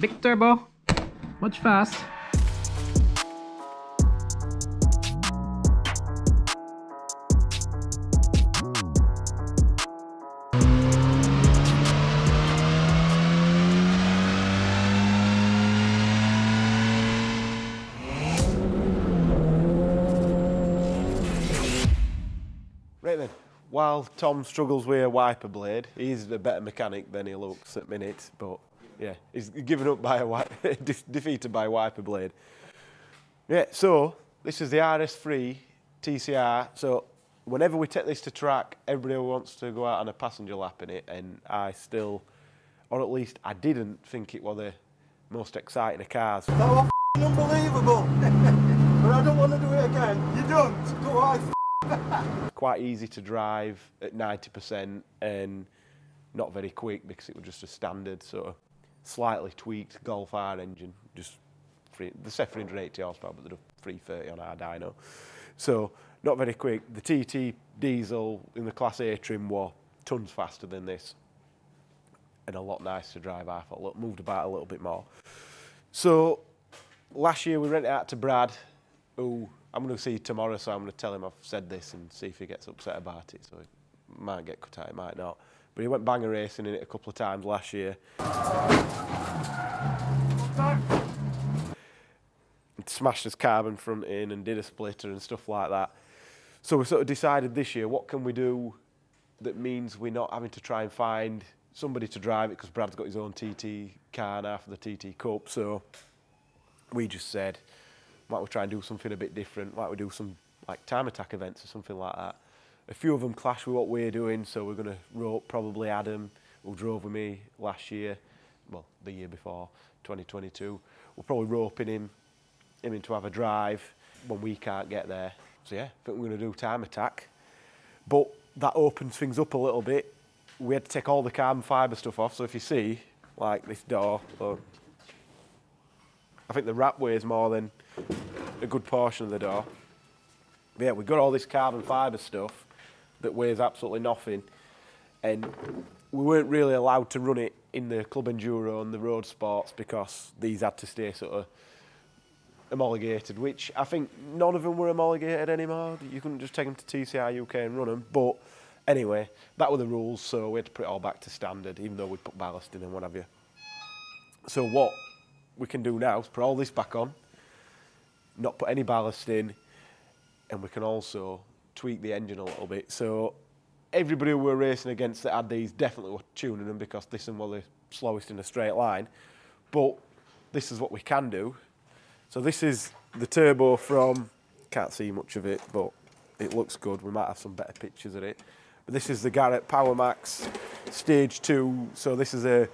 Big turbo. Much fast. Right then, while Tom struggles with a wiper blade, he's a better mechanic than he looks at minutes, but yeah, he's given up by a defeated by a wiper blade. Yeah, so this is the RS3 TCR. So whenever we take this to track, everybody wants to go out on a passenger lap in it, and I still, or at least I didn't think it was the most exciting of cars. That was f***ing unbelievable. but I don't want to do it again. You don't? Do I? quite easy to drive at 90% and not very quick because it was just a standard sort of slightly tweaked Golf R engine. Just three, they say 380 horsepower, but they're 330 on our dyno. So not very quick. The TT diesel in the Class A trim was tons faster than this and a lot nicer to drive. I thought moved about a little bit more. So last year we rented out to Brad, who I'm going to see tomorrow, so I'm going to tell him I've said this and see if he gets upset about it. So it might get cut out, it might not. But he went banger racing in it a couple of times last year. Smashed his carbon front in and did a splitter and stuff like that. So we sort of decided this year, what can we do that means we're not having to try and find somebody to drive it because Brad's got his own TT car now for the TT Cup. So we just said, might we try and do something a bit different? Might we do some like time attack events or something like that? A few of them clash with what we're doing, so we're going to rope probably Adam, who drove with me last year, well, the year before, 2022. We're probably roping him, him in to have a drive when we can't get there. So yeah, I think we're going to do time attack. But that opens things up a little bit. We had to take all the carbon fibre stuff off, so if you see, like this door, look, I think the wrap weighs more than a good portion of the door. But yeah, we've got all this carbon fibre stuff that weighs absolutely nothing, and we weren't really allowed to run it in the Club Enduro and the road sports because these had to stay sort of homologated, which I think none of them were homologated anymore. You couldn't just take them to TCR UK and run them. But anyway, that were the rules, so we had to put it all back to standard, even though we put ballast in and what have you. So what we can do now is put all this back on, not put any ballast in, and we can also tweak the engine a little bit. So everybody who we're racing against that had these definitely were tuning them because this one was the slowest in a straight line. But this is what we can do. So this is the turbo from, can't see much of it, but it looks good. We might have some better pictures of it. But this is the Garrett Power Max Stage 2. So this is a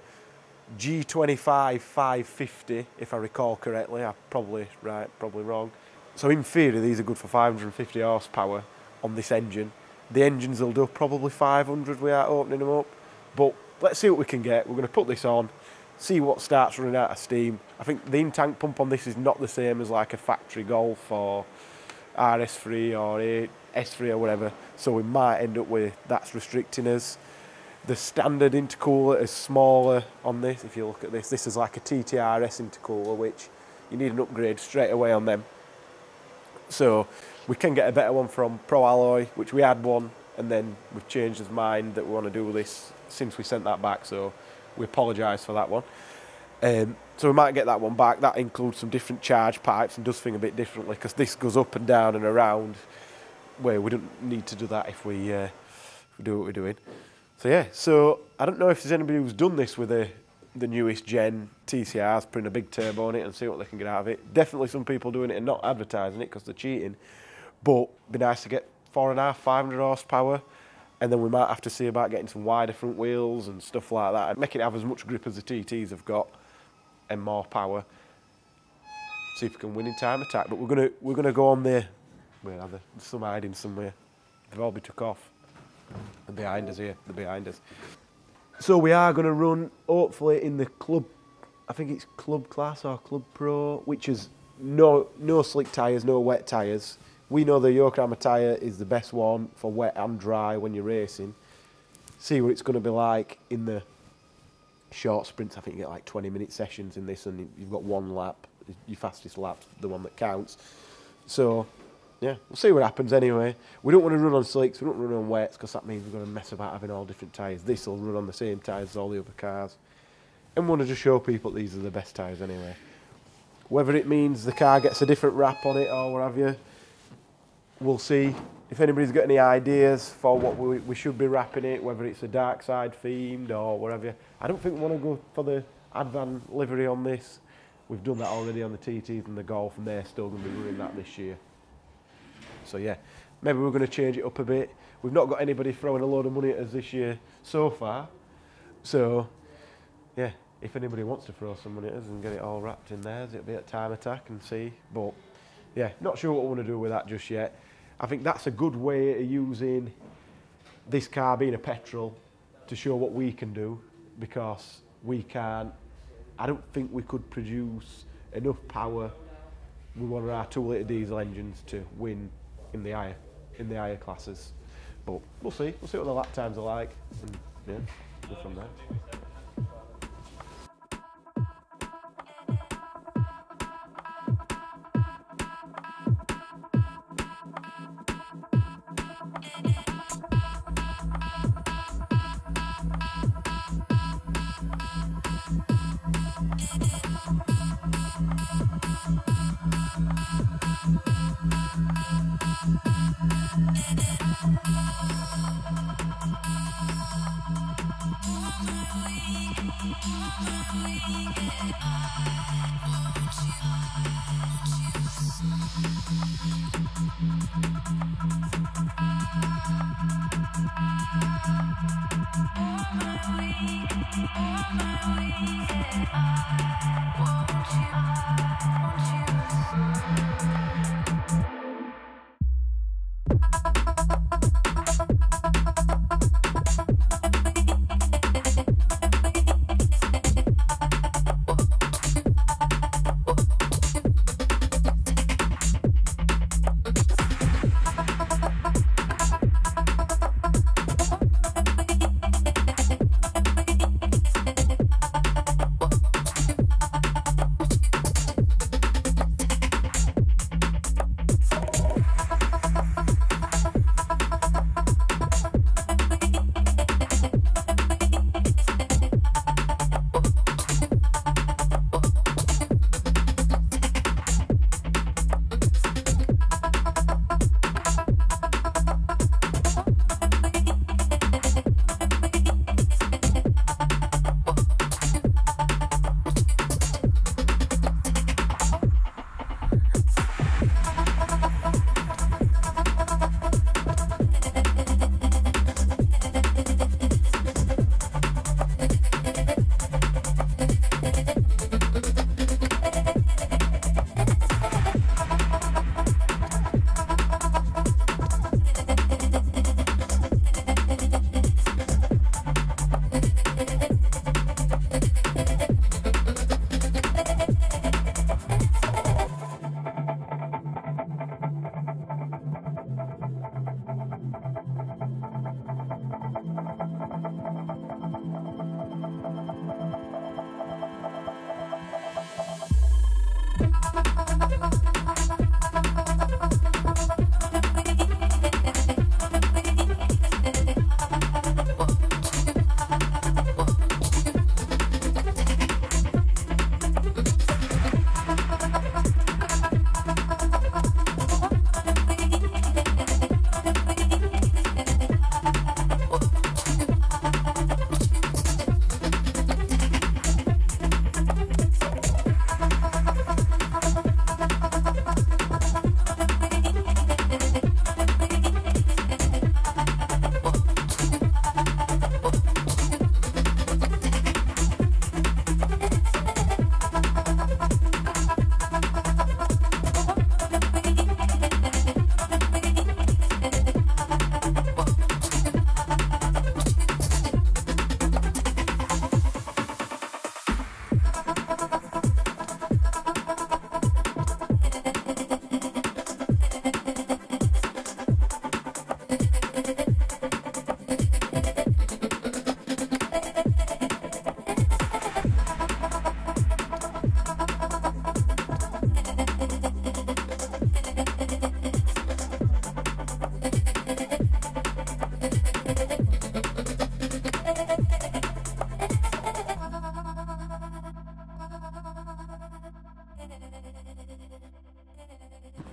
G25 550, if I recall correctly. I'm probably right, probably wrong. So in theory, these are good for 550 horsepower on this engine. The engines will do probably 500 without opening them up. But let's see what we can get. We're going to put this on, see what starts running out of steam. I think the in-tank pump on this is not the same as like a factory Golf or RS3 or a S3 or whatever. So we might end up with that's restricting us. The standard intercooler is smaller on this. If you look at this, this is like a TTRS intercooler, which you need an upgrade straight away on them. So we can get a better one from Pro Alloy, which we had one, and then we've changed his mind that we want to do this since we sent that back. So we apologise for that one. Um, so we might get that one back. That includes some different charge pipes and does things a bit differently because this goes up and down and around. Where we don't need to do that if we uh, if we do what we're doing. So yeah, so I don't know if there's anybody who's done this with the the newest gen TCRs, putting a big turbo on it and see what they can get out of it. Definitely some people doing it and not advertising it because they're cheating. But be nice to get four and a half, 500 horsepower, and then we might have to see about getting some wider front wheels and stuff like that, make it have as much grip as the TTs have got and more power. See if we can win in time attack. But we're gonna we're gonna go on the where are they? Some hiding somewhere. They've all been took off. They're behind us here. They're behind us. So we are going to run, hopefully, in the club. I think it's club class or club pro, which is no no slick tyres, no wet tyres. We know the Yokohama tyre is the best one for wet and dry when you're racing. See what it's going to be like in the short sprints. I think you get like 20 minute sessions in this, and you- you've got one lap. Your fastest lap's the one that counts. So, yeah, we'll see what happens anyway. We don't want to run on slicks, we don't run on wets because that means we're going to mess about having all different tyres. This will run on the same tyres as all the other cars. And we want to just show people these are the best tyres anyway. Whether it means the car gets a different wrap on it or what have you, we'll see. If anybody's got any ideas for what we, we should be wrapping it, whether it's a dark side themed or whatever. I don't think we want to go for the Advan livery on this. We've done that already on the TTs and the Golf, and they're still going to be running that this year. So yeah, maybe we're going to change it up a bit. We've not got anybody throwing a load of money at us this year so far. So yeah, if anybody wants to throw some money at us and get it all wrapped in theirs, it'll be at time attack and see. But yeah, not sure what we want to do with that just yet. I think that's a good way of using this car being a petrol to show what we can do because we can't. I don't think we could produce enough power with one of our two litre diesel engines to win in the higher in the higher classes. But we'll see. We'll see what the lap times are like. And yeah, go from there. I want you, I want you.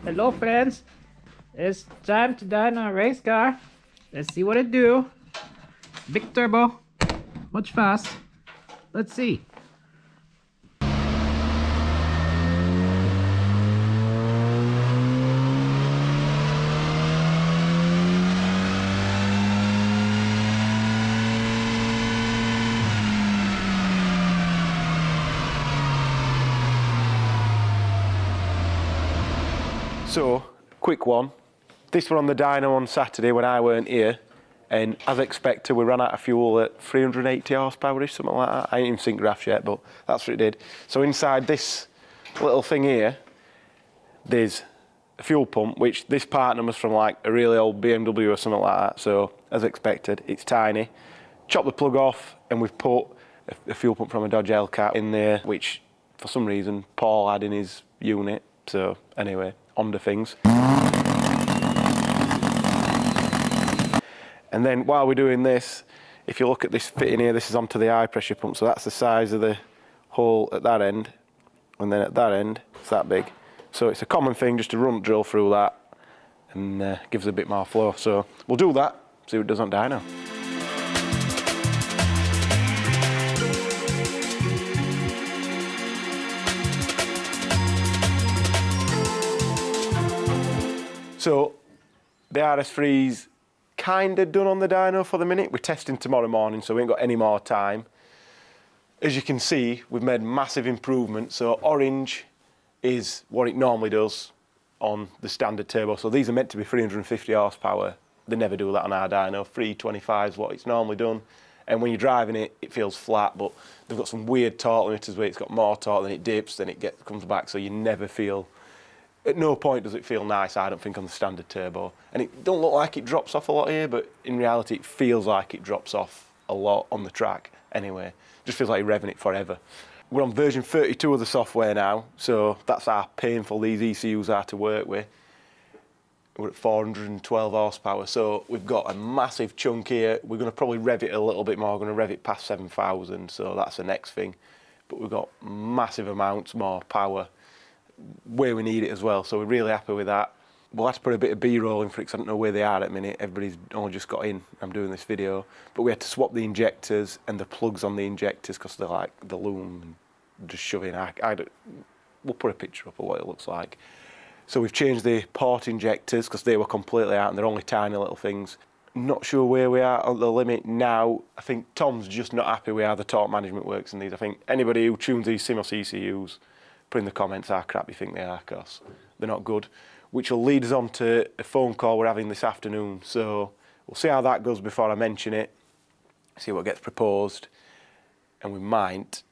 Hello friends. It's time to dyno a race car. Let's see what it do. Big turbo. Much fast. Let's see. So, quick one. This were on the dyno on Saturday when I weren't here, and as expected, we ran out of fuel at 380 horsepower something like that. I ain't even seen graphs yet, but that's what it did. So inside this little thing here, there's a fuel pump, which this partner was from like a really old BMW or something like that. So as expected, it's tiny. Chop the plug off, and we've put a, a fuel pump from a Dodge Hellcat in there, which for some reason Paul had in his unit. So anyway, on to things. And then while we're doing this, if you look at this fitting here, this is onto the high pressure pump. So that's the size of the hole at that end. And then at that end, it's that big. So it's a common thing just to run drill through that and uh, gives a bit more flow. So we'll do that, see what it does on dyno. So the RS3's kind of done on the dyno for the minute. We're testing tomorrow morning, so we ain't got any more time. As you can see, we've made massive improvements. So orange is what it normally does on the standard turbo. So these are meant to be 350 horsepower. They never do that on our dyno. 325 is what it's normally done. And when you're driving it, it feels flat, but they've got some weird torque limiters where it's got more torque, then it dips, then it gets, comes back, so you never feel at no point does it feel nice, I don't think, on the standard turbo. And it don't look like it drops off a lot here, but in reality, it feels like it drops off a lot on the track anyway. Just feels like you're revving it forever. We're on version 32 of the software now, so that's how painful these ECUs are to work with. We're at 412 horsepower, so we've got a massive chunk here. We're going to probably rev it a little bit more. We're going to rev it past 7,000, so that's the next thing. But we've got massive amounts more power where we need it as well. So we're really happy with that. We'll have to put a bit of B-roll in for it because I don't know where they are at the minute. Everybody's only just got in. I'm doing this video. But we had to swap the injectors and the plugs on the injectors because they're like the loom and just shoving. I, I we'll put a picture up of what it looks like. So we've changed the port injectors because they were completely out and they're only tiny little things. Not sure where we are at the limit now. I think Tom's just not happy with how the torque management works in these. I think anybody who tunes these Simos ECUs put in the comments how crap you think they are because they're not good, which will lead us on to a phone call we're having this afternoon. So we'll see how that goes before I mention it, see what gets proposed, and we might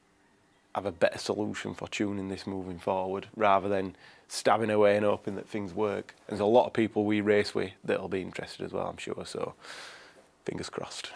have a better solution for tuning this moving forward rather than stabbing away and hoping that things work. There's a lot of people we race with that'll be interested as well, I'm sure, so fingers crossed.